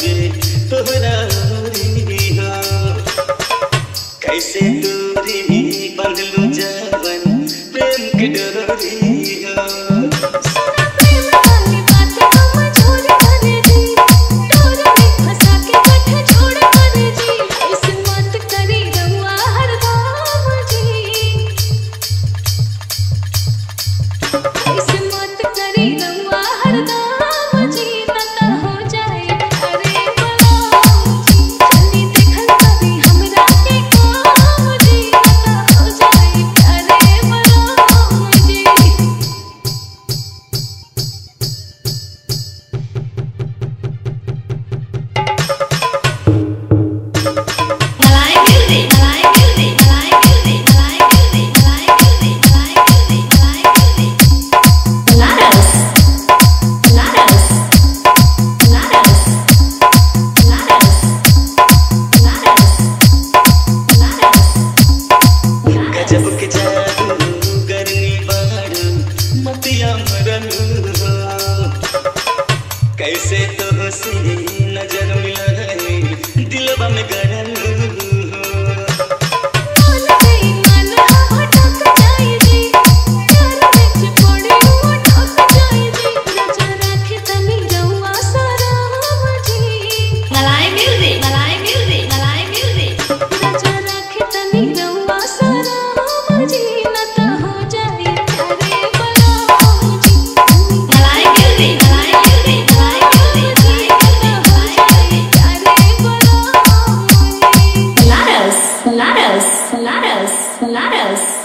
Yeah. चमक जादू गर्मी कैसे तो से नज़र मिला Lados, Lados, Lados.